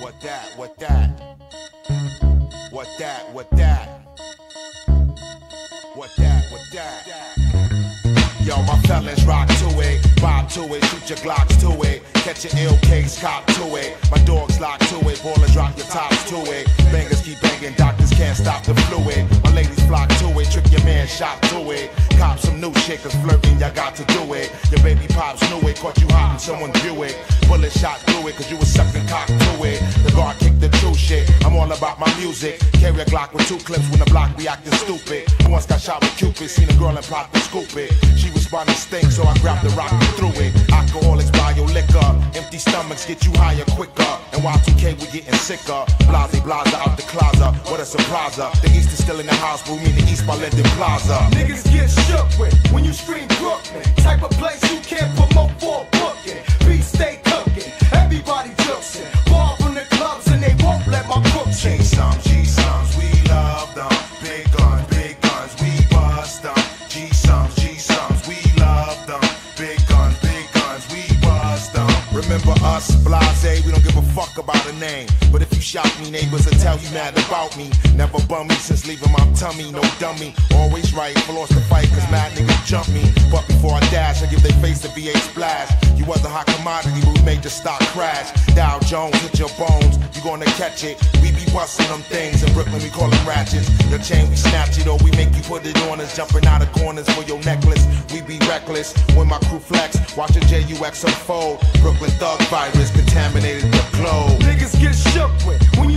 What that? What that? What that? What that? What that? What that? Yo, my fellas rock to it, vibe to it, shoot your glocks to it, catch your ill case, cop to it. My dogs lock to it, ballers drop your tops to it. Bangers keep banging, doctors can't stop the fluid. My ladies flock to it, trick your man, shop to it. Cop some new shit, cause flirting, y'all got to do it. Your baby pops knew it, caught you hot and someone view it. Bullet shot through it, cause you was sucking cock to it. The guard kicked the true shit, I'm all about my music. Carry a Glock with two clips when the block be acting stupid. Once got shot with Cupid, seen a girl and plot to scoop it. She was spawning stink, so I grabbed the rock and threw it. Alcoholics buy your liquor, empty stomachs get you higher quicker. And Y2K we getting sicker. Blahzay Blahzay out the closet, what a surprise. The East is still in the house, but we mean the East by Linden Plaza. Niggas get shook with when you scream Brooklyn. Us, blase, we don't give a fuck about a name. But if you shock me, neighbors will tell you mad about me. Never bum me since leaving my tummy, no dummy. Always right, lost the fight, cause mad niggas jump me. But before I dash, I give they face a V8 splash. You was a hot commodity, but we made the stock crash. Dow Jones hit your bones, you gonna catch it. We be busting them things in Brooklyn, we call them ratchets. Your chain, we snatch it, or we make you put it on us. Jumping out of corners for your necklace. We be reckless when my crew flex. Watch a JUX unfold. Brooklyn thug virus contaminated the globe. Niggas get shook with when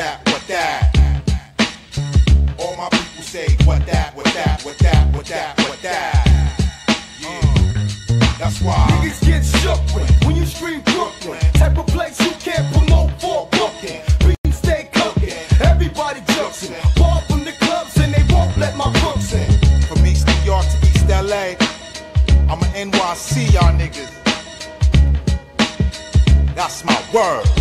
that, what that. All my people say what that, what that, what that, what that, what that. Yeah, that's why. Niggas get shook with when you scream Brooklyn. Type of place you can't promote for a booking. Beef stay cooking, everybody jooksing. Ball from the clubs and they won't let my crooks in. From East New York to East LA, I'm a NYC, y'all niggas. That's my word.